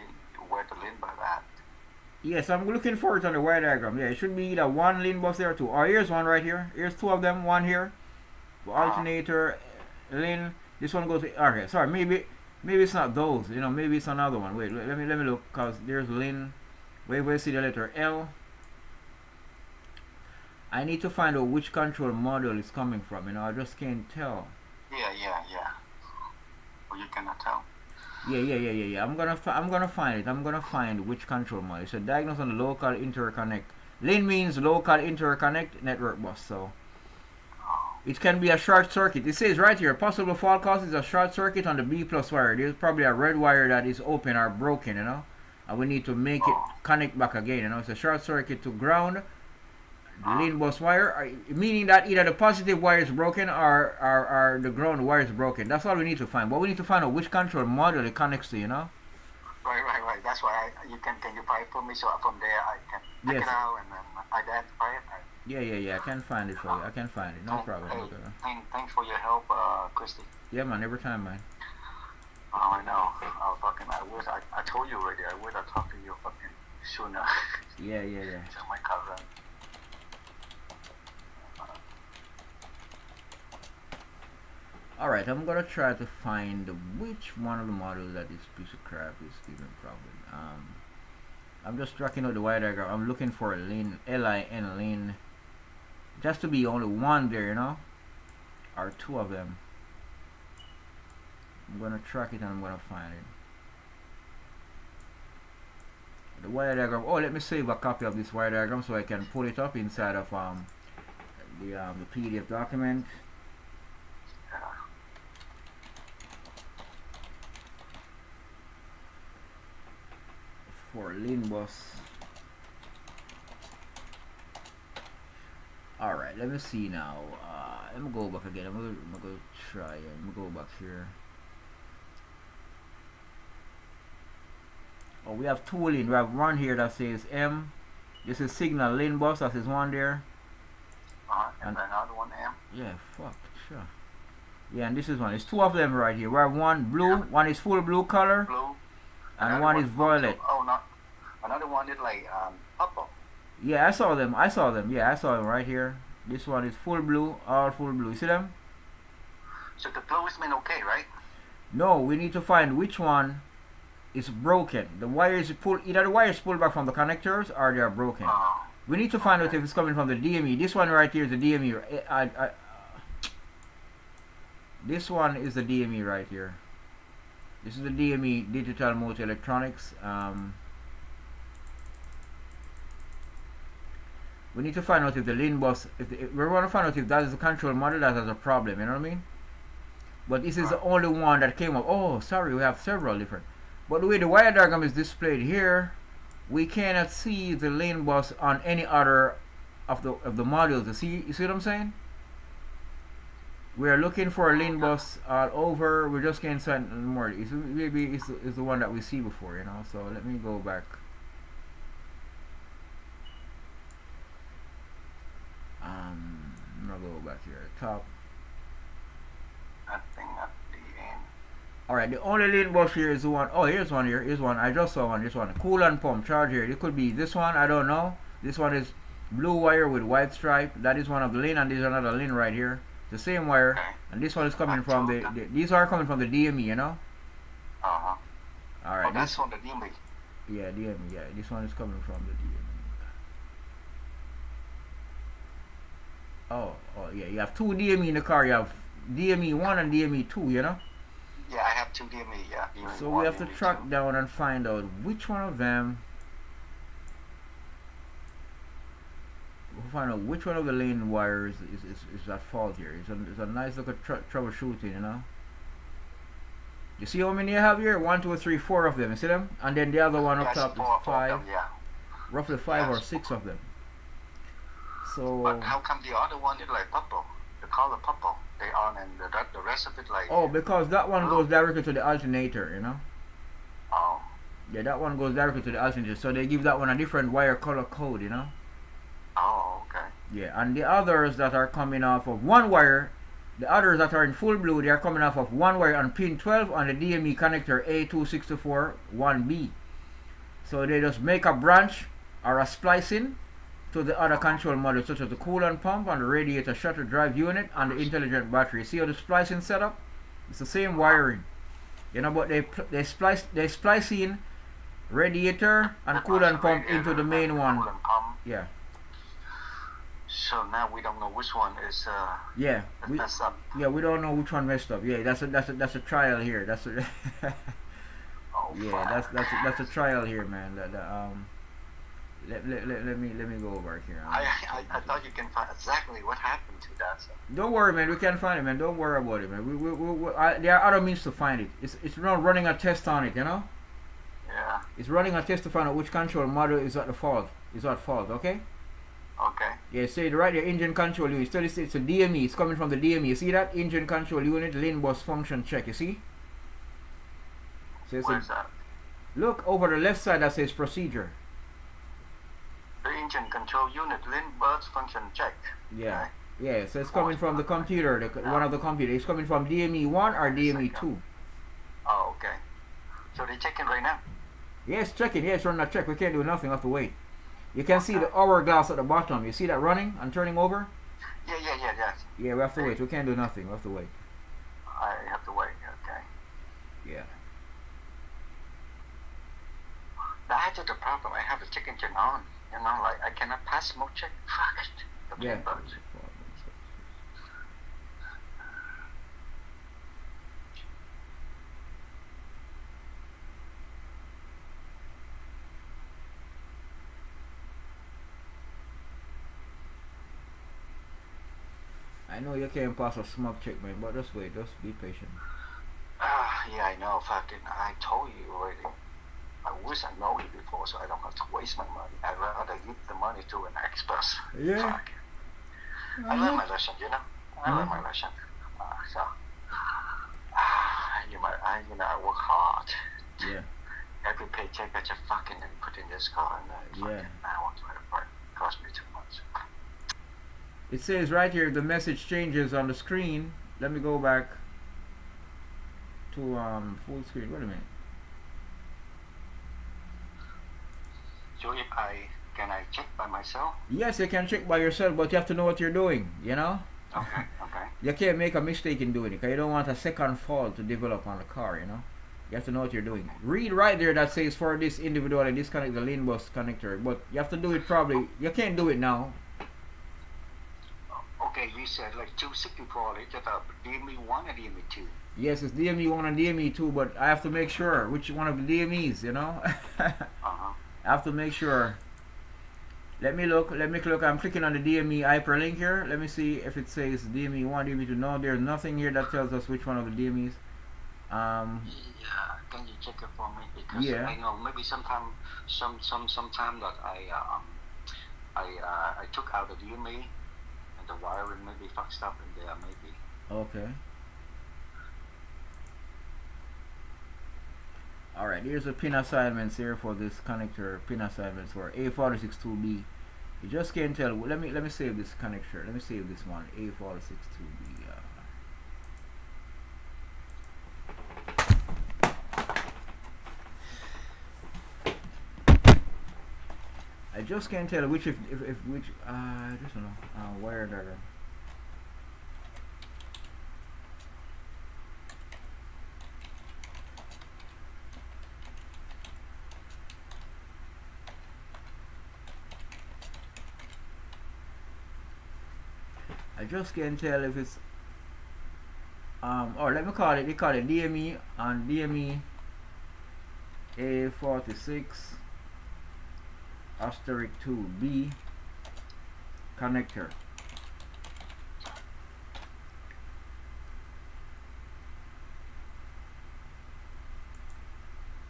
where the Lindbergh at? Yes, I'm looking for it on the wire diagram. Yeah, it should be either one lane bus there or two. Or here's one right here. Here's two of them. One here. Ah. alternator, lane. This one goes to. Okay, sorry. Maybe maybe it's not those. You know, maybe it's another one. Wait, let me let me look. Cause there's lane. Wait, wait. See the letter L. I need to find out which control module is coming from. You know, I just can't tell. Yeah, yeah, yeah. Well, you cannot tell. Yeah, yeah, yeah, yeah, yeah. I'm gonna, I'm gonna find it. I'm gonna find which control module. So diagnose on local interconnect LIN means local interconnect network bus. So it can be a short circuit. It says right here, possible fault cause is a short circuit on the B plus wire. There's probably a red wire that is open or broken, you know. And we need to make it connect back again, you know. It's a short circuit to ground bus wire, meaning that either the positive wire is broken or, or, or the ground wire is broken. That's all we need to find. But we need to find out which control module it connects to, you know. Right, right, right. That's why I, you can can you it for me so from there I can take Yes. it out and then identify it. Yeah, yeah, yeah. I can find it for you. I can find it. No thank- problem. Hey, thank, thanks for your help, uh, Christy. Yeah, man. Every time, man. Oh, I know. I was fucking. I wish I, I told you already. I wish I talked to you fucking sooner. Yeah, yeah, yeah. my cousin. All right, I'm gonna try to find which one of the models that this piece of crap is giving problem. Um, I'm just tracking out the wire diagram. I'm looking for a lane, L-I-N lane, just to be only one there, you know, or two of them. I'm gonna track it and I'm gonna find it. The wire diagram. Oh, let me save a copy of this wire diagram so I can pull it up inside of um the um, the PDF document. Yeah. For lean. Alright, let me see now. Uh, let me go back again. I'm gonna, I'm gonna try it. Let me go back here. Oh, we have two lane. We have one here that says M. This is signal lane bus. That is one there. Uh, and And- another one M. Yeah, fuck, sure. Yeah, and this is one. It's two of them right here. We have one blue. One is full blue color, Blue. and Another one is also- violet. Not. Another one is like um purple. Yeah, I saw them. I saw them. Yeah, I saw them right here. This one is full blue, all full blue. You see them? So the blue is mean okay, right? No, we need to find which one is broken. The wire is pulled. Either the wire is pulled back from the connectors or they are broken. Oh, We need to find out if it's coming from the DME. This one right here is the DME. I, I, I, this one is the DME right here. This is the DME Digital Multi Electronics. Um, we need to find out if the LIN bus. If, the, we want to find out if that is the control model that has a problem. You know what I mean? But this is the only one that came up. Oh, sorry, we have several different. But the way the wire diagram is displayed here, we cannot see the lane bus on any other of the of the modules. You see, you see what I'm saying? We are looking for a lane bus all over. We just can't find more. It's, maybe it's, it's the one that we see before, you know. So let me go back. Um, I'm gonna go back here at the top. I think at the end. All right, the only lane bus here is the one. Oh, here's one here. Here's one. I just saw one. This one. Coolant pump charge here. It could be this one. I don't know. This one is blue wire with white stripe. That is one of the lane, and there's another lane right here. The same wire, Okay. and this one is coming from the, the. These are coming from the DME, you know. Uh huh. All Oh, that's This, on the DME. yeah, DME. Yeah, this one is coming from the DME. Oh, oh yeah. You have two DME in the car. You have DME one and DME two. You know. Yeah, I have two DME. Yeah. DME So one, we have to track two. down and find out which one of them. We'll find out which one of the lane wires is, is, is at fault here. It's a, it's a nice look at tr- troubleshooting, you know. You see how many you have here? One, two, three, four of them. You see them? And then the other one up Yes, top is five. them, yeah. Roughly five or six of them. So. But how come the other one is like purple? The color purple. They on and the, the- the rest of it like. Oh, because that one goes directly to the alternator, you know. Oh. Yeah, that one goes directly to the alternator. So they give that one a different wire color code, you know. Oh, okay. Yeah, and the others that are coming off of one wire, the others that are in full blue, they are coming off of one wire on pin 12 on the DME connector A264 1B. So they just make a branch or a splicing to the other control module, such as the coolant pump and the radiator shutter drive unit and the intelligent battery. See how the splicing setup? It's the same wiring, you know, but they they splice they splice in radiator and coolant pump into the main one. Pump. Yeah, So now we don't know which one is uh yeah. We, messed up. Yeah, we don't know which one messed up. Yeah, that's a that's a that's a trial here. That's a Oh, yeah, fuck. that's that's a, that's a trial here, man. That, that um, Let, let, let, let me let me go over here. I, I, I thought you can find exactly what happened to that. So. Don't worry, man. We can find it, man. Don't worry about it, man. We, we, we, we I, there are other means to find it. It's it's not running a test on it, you know. Yeah. It's running a test to find out which control model is at the fault. Is at fault, okay? Okay. Yeah, so the right there, engine control unit. So this it's a DME. It's coming from the DME. You see that engine control unit, LIN bus function check. You see? So it's a- Where's that? look over the left side that says procedure. Engine control unit, lin bus function checked. Yeah. Okay. Yeah, so it's coming oh, from the computer, the, one of the computer. It's coming from DME one or DME two. Oh, okay. So they're checking right now. Yes, checking. Yes, running a check. We can't do nothing. We have to wait. You can see the hourglass at the bottom. You see that running and turning over? Yeah, yeah, yeah, yes. Yeah, we have to wait. We can't do nothing. We have to wait. I have to wait. Okay. Yeah. That's the problem. I have the check engine on. You know, like I cannot pass smoke check. Fuck it. Okay, Yeah. but I know you can't pass a smoke check, man, but just wait. Just be patient. Ah, yeah, I know. Fucking, I told you already. I wish I know it before, so I don't have to waste my money. I'd rather give the money to an express. Yeah. Fuck. I learned my lesson, you know. I learned my lesson. Uh, so, ah, you might, I, you know, I work hard. Yeah. Every paycheck I just fucking put in this car, and then fucking Yeah. now it's like, cost me too much. It says right here the message changes on the screen. Let me go back to um full screen. Wait a minute. So if I can I check by myself? Yes, you can check by yourself, but you have to know what you're doing. You know. Okay, okay. You can't make a mistake in doing it because you don't want a second fault to develop on the car, you know. You have to know what you're doing. Read right there that says for this individual and disconnect the lane bus connector, but you have to do it probably. You can't do it now. Okay, you said like 264, it's about DME 1 or DME 2? Yes, it's DME one and DME two, but I have to make sure which one of the DMEs, you know. Uh-huh. I have to make sure. Let me look. Let me look. I'm clicking on the DME hyperlink here. Let me see if it says DME one, DME two. No, there's nothing here that tells us which one of the DMEs. Um, Yeah, can you check it for me? Because Yeah. I know maybe sometime, some some sometime that I uh, um I uh, I took out the DME and the wiring maybe fucked up in there maybe. Okay. Alright, here's the pin assignments here for this connector pin assignments for A462B. You just can't tell. Let me let me save this connector. Let me save this one. A462B. Uh, I just can't tell which if, if, if which uh, I just don't know uh, where they're just can't tell if it's um or let me call it they call it DME on DME A46 asterisk 2B connector.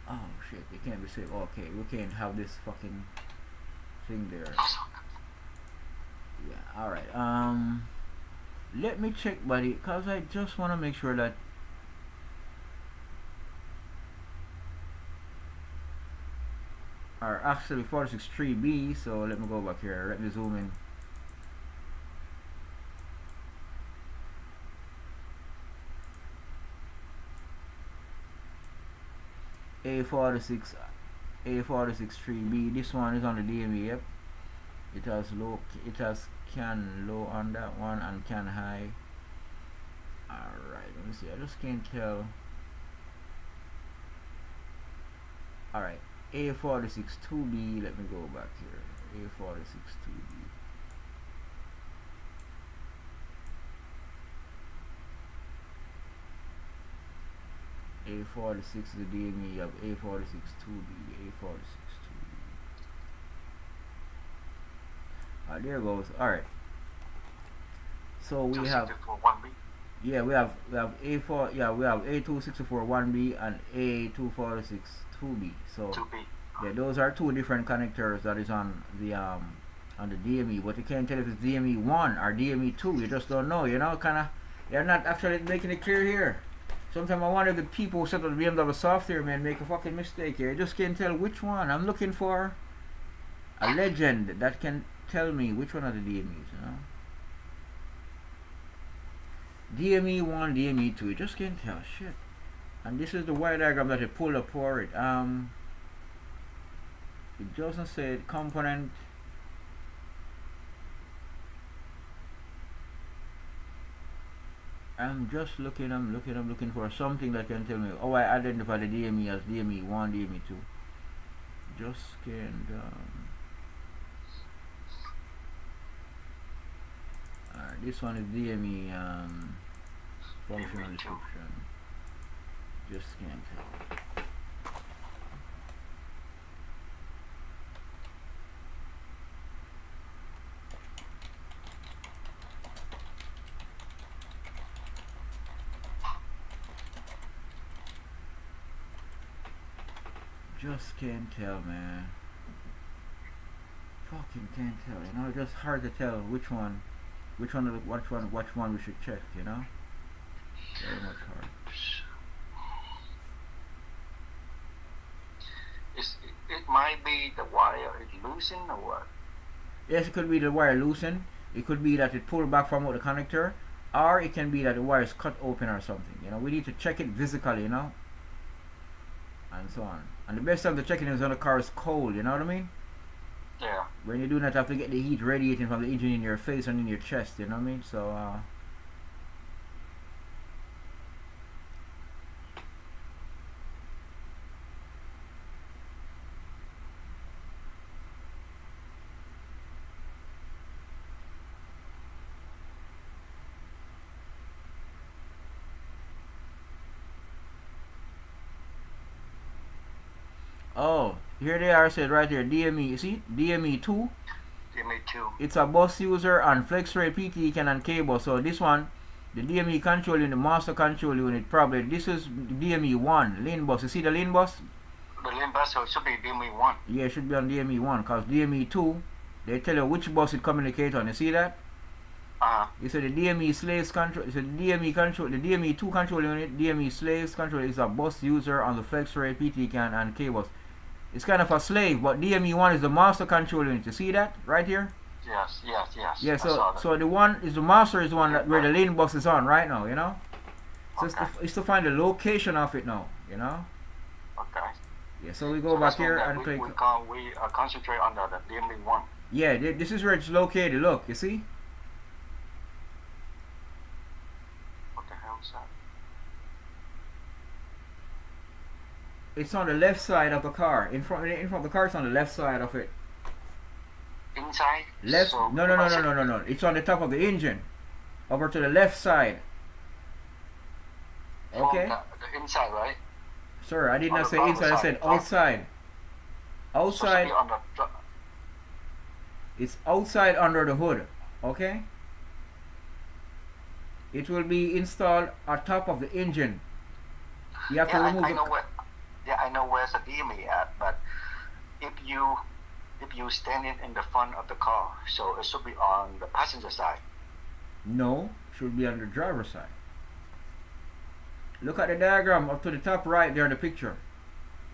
Oh shit it can't be saved okay we can't have this fucking thing there. Yeah all right um let me check buddy because i just want to make sure that are actually 463b so let me go back here. Let me zoom in. A46 a46 3b this one is on the dme yep it has low it has can low on that one and can high. Alright let me see I just can't tell. Alright A46 2B let me go back here. A46 2B A46 is the DME of A46 2B A46 2B Uh, there goes. All right. So we have yeah we have we have A4 yeah we have A264 1B and A246 2B. So 2B. yeah those are two different connectors that is on the um on the DME. But you can't tell if it's DME one or DME two. You just don't know. You know, kind of. They're not actually making it clear here. Sometimes I wonder if the people who set up the BMW software man make a fucking mistake here. I just can't tell which one. I'm looking for a legend that can tell me which one are the DMEs, you know. DME one, DME two, you just can't tell shit. And this is the wire diagram that I pulled up for it. Um it doesn't say component I'm just looking, I'm looking, I'm looking for something that can tell me, oh, I identify the DME as DME 1, DME 2. Just can't, um, alright, this one is DME, um, functional description. Just can't tell. Just can't tell, man. Fucking can't tell. You know, it's just hard to tell which one, which one, which one, which one we should check. You know, very much hard. It's, it might be the wire is loosened or what? Yes, it could be the wire loosened. It could be that it pulled back from out the connector, or it can be that the wire is cut open or something. You know, we need to check it physically. You know, and so on. And the best time to check it is when the car is cold. You know what I mean? When you're doing that, you have to get the heat radiating from the engine in your face and in your chest. You know what I mean? So. uh Oh, here they are said right here. DME, you see? DME 2. DME 2. It's a bus user on FlexRay PT Canon cable. So this one, the DME control unit, the master control unit, probably. This is DME 1, lane bus. You see the lane bus? The lane bus so it should be DME 1. Yeah, it should be on DME 1 because DME 2, they tell you which bus it communicates on. You see that? Uh, You say the DME slaves control. Say the DME control. The DME two control unit. DME slaves control is a bus user on the FlexRay PT can and cables. It's kind of a slave, but DME one is the master control unit. You see that right here? yes, yes, yes. Yeah. So so the one is the master is the one that where the lane bus is on right now. You know. So it's, to, it's to find the location of it now. You know. okay. Yeah. So we go So back here and we, click. We, can, we uh, concentrate on the, the DME 1. Yeah. th- This is where it's located. Look. You see? What the hell is that? It's on the left side of the car. In front. In front of the car. It's on the left side of it. Inside? Left. So no, no, no, no, no, no, no. It's on the top of the engine. Over to the left side. Okay. The, the inside, right? Sir, I did On not say inside. I said outside. So Outside. be on the, dri- It's outside under the hood. Okay. It will be installed on top of the engine. You have to remove I, I know. Yeah, I know where's the DME at, but if you if you standing in the front of the car, so it should be on the passenger side. No, it should be on the driver's side. Look at the diagram up to the top right there, the picture.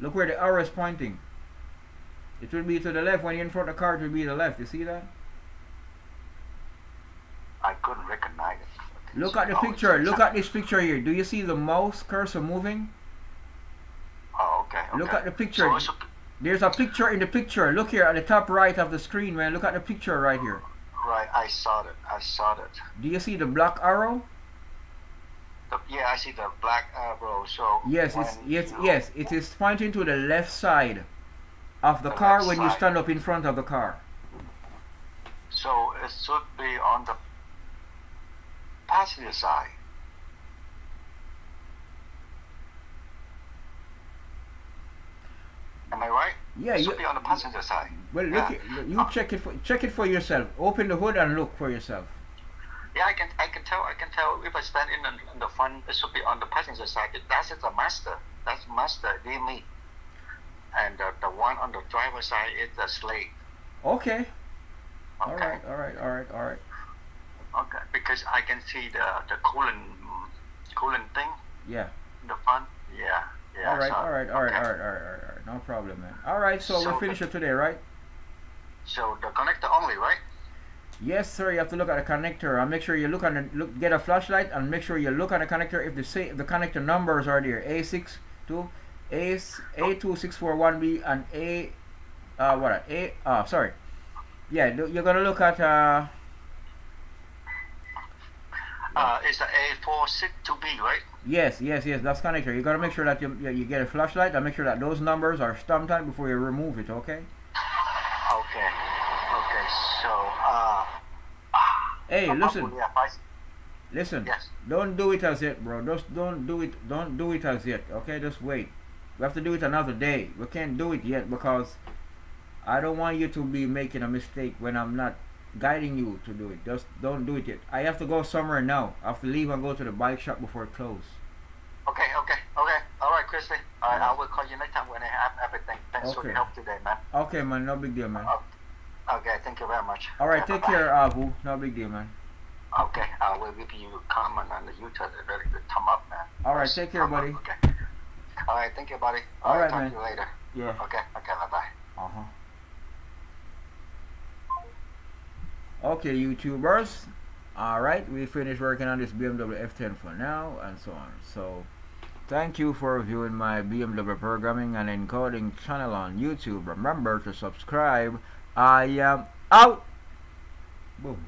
Look where the arrow is pointing. It will be to the left when you're in front of the car. It will be to the left. You see that? I couldn't recognize it. Look at the Oh, picture. Look at this picture here. Do you see the mouse cursor moving? Okay. okay. Look at the picture. So should, There's a picture in the picture. Look here at the top right of the screen, man. Look at the picture right here. right, I saw it. I saw it. Do you see the black arrow? The, yeah, I see the black arrow. So Yes, when it's yes, you- yes. It is pointing to the left side of the The car when you stand up in front of the car. So it should be on the passenger side. Am I right? Yeah, it you, should be on the passenger side. well, look, Yeah. it- you check it for check it for yourself. Open the hood and look for yourself. Yeah, I can I can tell I can tell if I stand in the, in the front, it should be on the passenger side. That's the master. That's master. They me. And the, the one on the driver side is the slave. Okay. Okay. All right. All right. All right. All right. Okay. Because I can see the the coolant coolant thing Yeah. in the front. Yeah. Yeah. all right. so- all right. All right. okay. All right. All right. All right. No problem, man. All right. So, So we finish it today, right? So the connector only, right? Yes, sir. You have to look at the connector and make sure you look on the look. Get a flashlight and make sure you look on the connector if the say the connector numbers are there. A six two, A A two six four one B and A, uh, what? A. Uh, sorry. Yeah, you're gonna look at uh. Uh, it's the A462B, right? Yes, yes, yes. That's connector. You gotta make sure that you you get a flashlight and make sure that those numbers are stamped on before you remove it. Okay. Okay. Okay. So, uh, Hey, listen, Yeah, listen. yes. Don't do it as yet, bro. Just don't do it. Don't do it as yet. Okay, just wait. We have to do it another day. We can't do it yet because I don't want you to be making a mistake when I'm not guiding you to do it. Just don't do it yet. I have to go somewhere now. I have to leave and go to the bike shop before it closes. Okay, okay, okay. All right, Christy. All right, I will call you next time when I have everything. Thanks for Okay. the help today, man. Okay, man. No big deal, man. Oh, Okay, thank you very much. All right, Okay, take bye-bye. care, Abu. No big deal, man. Okay, I will give you a comment on the YouTube. Very good thumb up, man. All right, take care, buddy. Okay. All right, thank you, buddy. All All right, right, talk man. to you later. Yeah. Okay, okay, bye bye. Uh-huh. Uh huh. Okay, YouTubers. All right, we finished working on this BMW F10 for now, and so on. So, thank you for viewing my BMW programming and encoding channel on YouTube. Remember to subscribe. I am out. Boom.